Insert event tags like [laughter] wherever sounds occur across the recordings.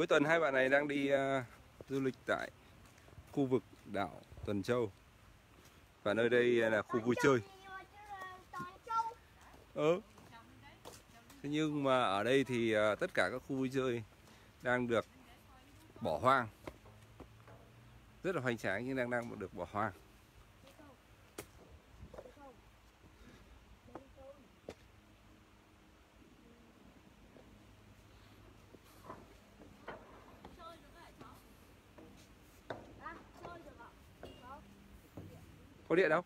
Cuối tuần hai bạn này đang đi uh, du lịch tại khu vực đảo Tuần Châu. Và nơi đây là khu vui chơi. Ừ. Thế nhưng mà ở đây thì uh, tất cả các khu vui chơi đang được bỏ hoang. Rất là hoành tráng nhưng đang đang được bỏ hoang. Có điện đâu?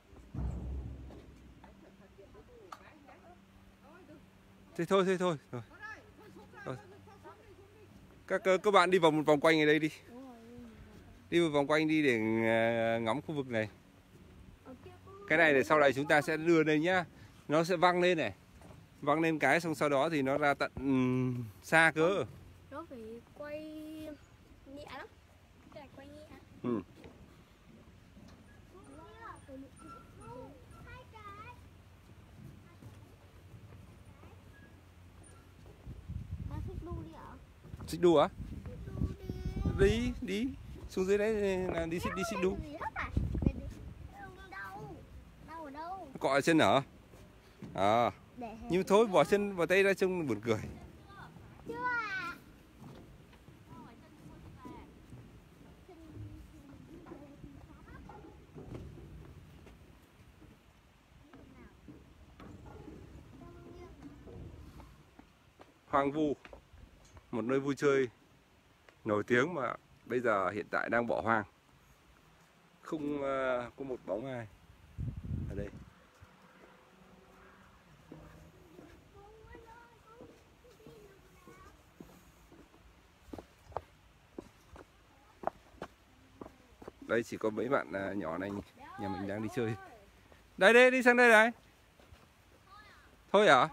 Thế thôi, thế thôi. Rồi. Rồi. Các các bạn đi vòng một vòng quanh ở đây đi. Đi một vòng quanh đi để à, ngắm khu vực này. Cái này để sau này chúng ta sẽ đưa lên nhá. Nó sẽ văng lên này. Văng lên cái xong sau đó thì nó ra tận um, xa cơ. Nó phải quay nhẹ lắm. Cái này quay nhẹ. Ừ. xích đu á? Đi đi. Xuống dưới đấy là đi xích đi xích đu. Cọ ở chân hả? À nhưng thôi bỏ chân vào tay ra trông buồn cười. Hoang vu một nơi vui chơi nổi tiếng mà bây giờ hiện tại đang bỏ hoang. Không uh, có một bóng ai? Ở đây. Đây chỉ có mấy bạn uh, nhỏ này nhà mình đang đi chơi. Đây đây đi sang đây này. Thôi à?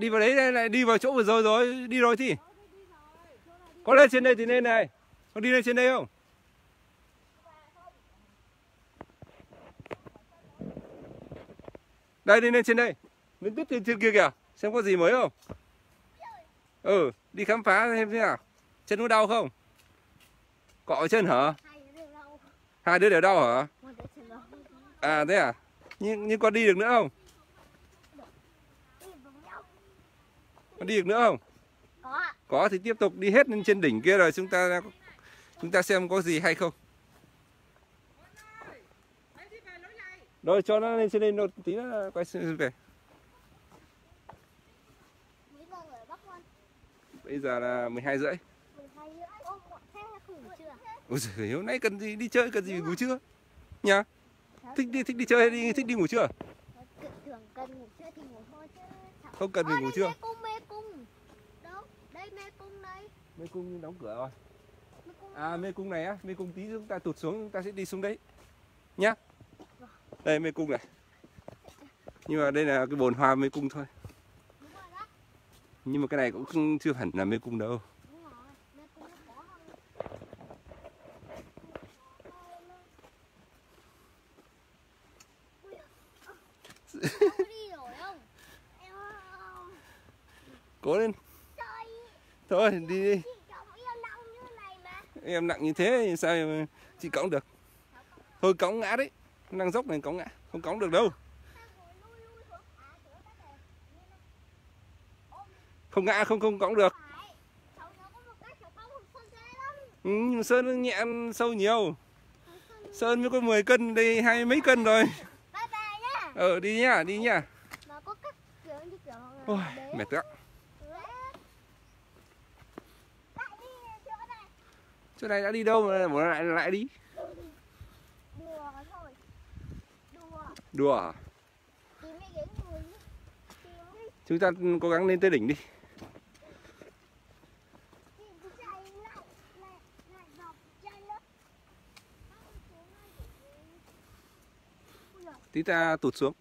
Đi vào đấy lại đi vào chỗ vừa rồi rồi đi rồi thì. Có lên trên đây thì lên này. Có đi lên trên đây không? Đây đi lên trên đây. Miếng tuyết trên kia kìa xem có gì mới không? Ừ đi khám phá thêm thế nào. Chân có đau không? Cọ chân hả? Hai đứa đều đau hả? À thế à? Nhưng nhưng con đi được nữa không Có đi được nữa không? Có Có thì tiếp tục đi hết lên trên đỉnh kia rồi chúng ta chúng ta xem có gì hay không. Rồi cho nó lên trên đây một tí nữa quay về. Bây giờ là 12 rưỡi. Ôi giời, hôm nay cần gì đi chơi cần gì ngủ trưa? Nhá. Thích đi thích đi chơi hay đi thích đi ngủ trưa? Không cần phải ngủ trưa. Mê cung đóng cửa rồi. À mê cung này á mê cung tí chúng ta tụt xuống chúng ta sẽ đi xuống đấy. Nhá. Đây mê cung này. Nhưng mà đây là cái bồn hoa mê cung thôi. Nhưng mà cái này cũng không, chưa hẳn là mê cung đâu. Cố lên thôi đi đi. Em nặng như thế thì sao mà chị cõng được. Thôi cõng ngã đấy. Năng dốc này cõng ngã. Không cõng được đâu. Không ngã không không cõng được. Ừ, sơn nó nhẹ sâu nhiều. Sơn mới có 10 cân đây hai mấy cân rồi. Ờ đi nhá đi nhá. Ôi, mệt quá chỗ này đã đi đâu mà bỏ lại lại đi. Đùa thôi đùa đùa chúng ta cố gắng lên tới đỉnh đi. Tí ta tụt xuống.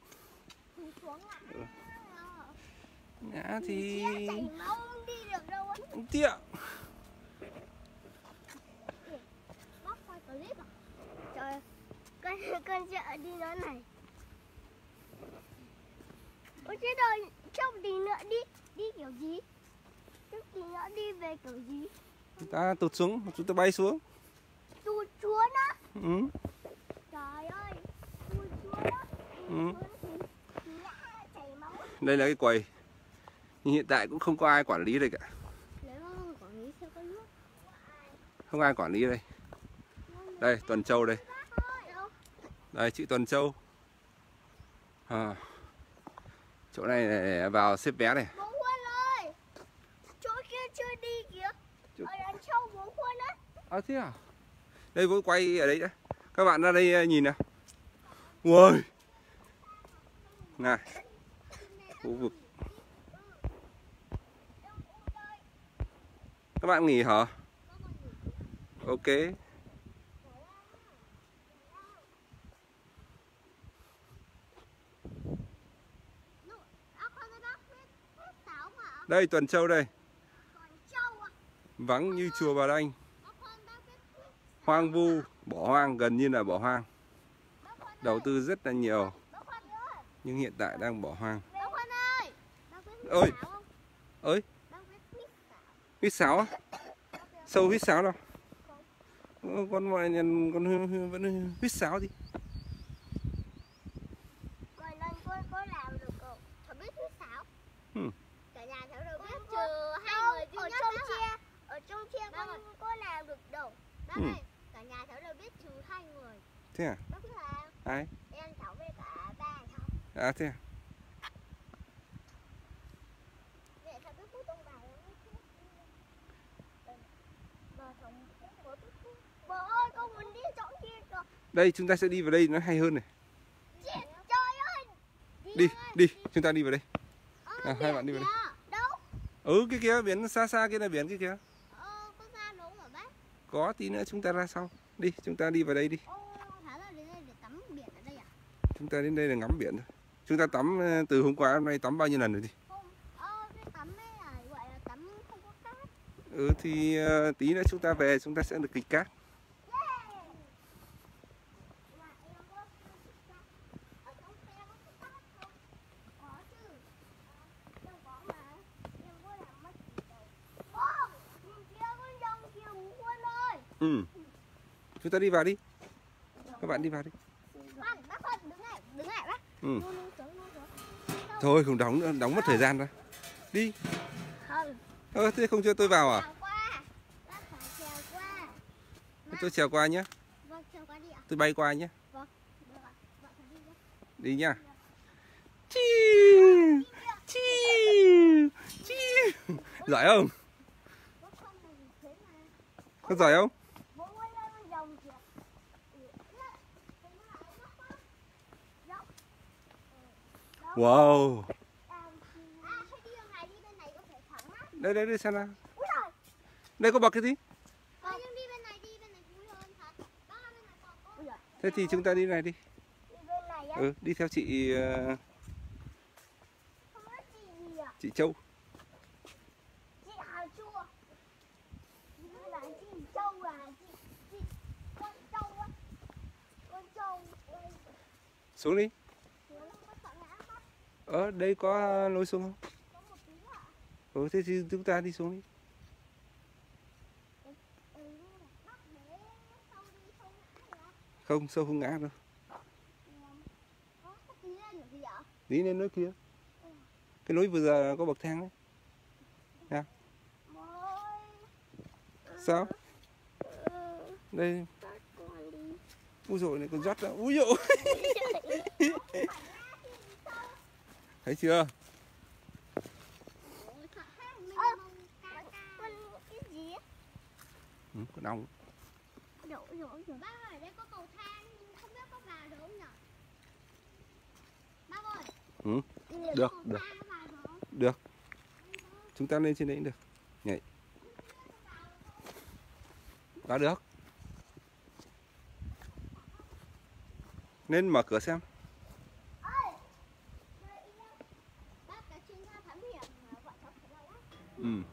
Ngã thì tiếc con sợ đi nó này. Ôi chết rồi trong tí nữa đi. Đi kiểu gì? Chút tí nữa đi về kiểu gì? Chúng ta tụt xuống chúng ta bay xuống. Tụt xuống á? Ừ. trời ơi tụt xuống á? Ừ. đây là cái quầy. Nhưng hiện tại cũng không có ai quản lý đây cả. Không ai. Quản lý đây. Đây tuần châu đây đây chữ tuần châu. À. chỗ này để vào xếp vé này. Bố Huân ơi! Chỗ kia chưa đi kìa. Chỗ- ở đằng sau bố Huân á. À thế à? Đây bố quay ở đây đã. Các bạn ra đây ờ, nhìn nào. Ui này. Khu vực. Các bạn nghỉ hả? Ok à con nó bác biết biết sáu mà đây tuần châu đây. Vắng như chùa Bà Đanh. Con hoang vu bỏ hoang gần như là bỏ hoang. Con đầu tư rất là nhiều. Con nhưng hiện tại đang bỏ hoang. Con ơi. Ơi. huýt sáo sâu huýt sáo đâu? con mọi con hư- vẫn huýt sáo đi Rồi lần con có làm được cậu Cháu biết thứ sáu Ừ. Cả nhà cháu đều biết trừ hai người duy nhất Ở trong chia Chia con có làm được đâu. Bác Ừ. ơi Cả nhà cháu đều biết trừ hai người. Thế à? Bác biết là ai? Em cháu với cả ba cháu. À thế à? Ơi kia đây chúng ta sẽ đi vào đây nó hay hơn này. Ơi. Đi ơi. đi chúng ta đi vào đây. Ờ, À, hai bạn đi vào. Đâu? Ừ cái kia biển xa xa kia là biển kia. kìa Ờ có ra đúng hả bác có tí nữa chúng ta ra sau. Đi chúng ta đi vào đây đi. Chúng ta đến đây là ngắm biển thôi. Chúng ta tắm ờ, từ hôm qua hôm nay tắm bao nhiêu lần rồi đi? Ờ, ừ thì ờ, tí nữa chúng ta về chúng ta sẽ được kịch cát Yeah! Mà em có cát. Ở trong xe có cát không? Có chứ. Đâu có mà. Em có làm mất gì đâu. Ô, nhìn kia con rồng kìa Vũ Quân ơi ừ. Chúng ta đi vào đi. Các bạn đi vào đi. Bác đứng lại, đứng lại bác. ừ. Thôi không đóng nữa, đóng mất thời gian ra. Đi. Không, Ờ, thế không cho tôi vào à? Tôi trèo qua nhé tôi bay qua nhé đi nha nhá. Chi chi chi. Giỏi không? Có giỏi không Bố quay lên con rồng kìa. Ừ, nhá. Thế mà lại nó có rồng. Ừ, đó. wow À, à, hay đi đường này, đi bên này có thể thẳng Wow. Đây đây đi xem nào. Đây có bật cái gì? Thế thì chúng ta đi này đi. Ừ đi theo chị ờ, Chị Châu. Xuống đi ở đây có à, lối xuống không? Ừ thế thì chúng ta đi xuống đi. Không, sâu không ngã đâu. Tí lên được đi lên kia. Cái lối vừa giờ có bậc thang đấy. Nha. Sao? Đây. Bác dồi ui này còn rót ra à. ui dồi. [laughs] thấy chưa ừ, Đổ đổ đổ. Ơi, đây có cầu thang không biết có vào được không nhỉ? Ơi. Ừ, được, được. được chúng ta lên trên đấy cũng được nhảy đã được nên mở cửa xem Ơi, đợi em. Bác là chuyên gia thám hiểm mà bọn cháu phải lo lắm ừ.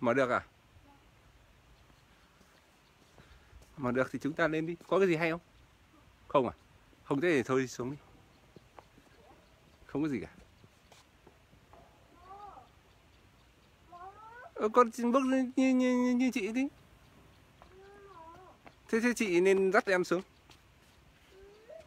mở được à? Mở được thì chúng ta lên đi. Có cái gì hay không? Không à? Không thế thì thôi đi xuống đi. Không có gì cả. Ờ, con bước như, như, như, như chị đi. Thế thế chị nên dắt em xuống.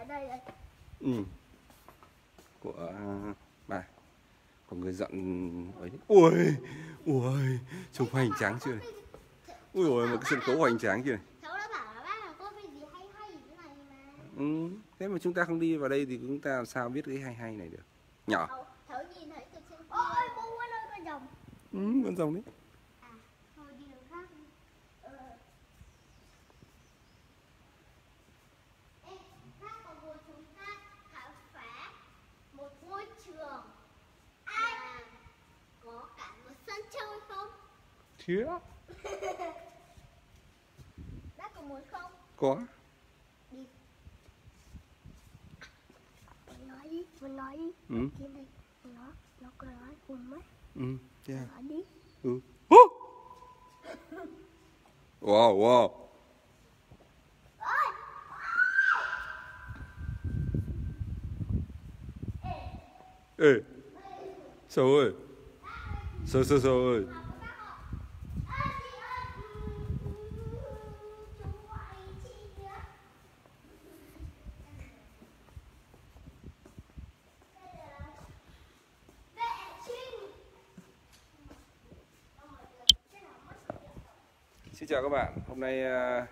ở đây đây ừ. của bà của người dọn ấy ui ui, trông hoành tráng chưa? Này ui ôi một cái sân khấu hoành tráng chưa? này Cháu đã bảo là bác là có cái gì hay hay thế này mà ừ thế mà chúng ta không đi vào đây thì chúng ta làm sao biết cái hay hay này được? Nhỏ. Nhìn Ôi, bố ơi, con rồng ừ, con rồng đấy mình nói đi ừ Kia này, nó, nó có nói cùng mấy ừ yeah. Nói đi ừ Hú! wow wow. Ê ơi sao sao sao ơi Xin chào các bạn, hôm nay ờ,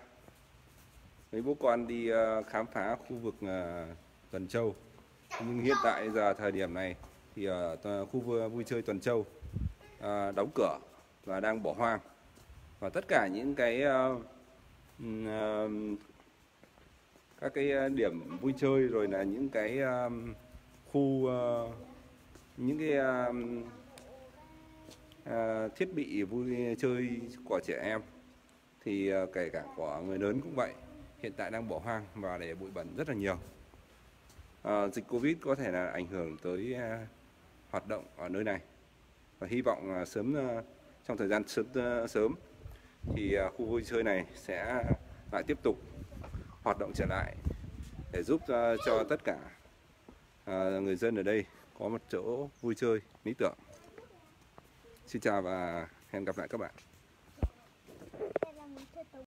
mấy bố con đi ờ, khám phá khu vực ờ, Tuần Châu. Nhưng hiện tại giờ thời điểm này thì ở khu vui chơi Tuần Châu đóng cửa và đang bỏ hoang. Và tất cả những cái các cái điểm vui chơi rồi là những cái khu những cái thiết bị vui chơi của trẻ em thì ờ, kể cả của người lớn cũng vậy hiện tại đang bỏ hoang và để bụi bẩn rất là nhiều. À, dịch covid có thể là ảnh hưởng tới à, hoạt động ở nơi này. Và hy vọng là sớm à, trong thời gian sớm à, sớm thì à, khu vui chơi này sẽ lại tiếp tục hoạt động trở lại để giúp à, cho tất cả à, người dân ở đây có một chỗ vui chơi lý tưởng. Xin chào và hẹn gặp lại các bạn.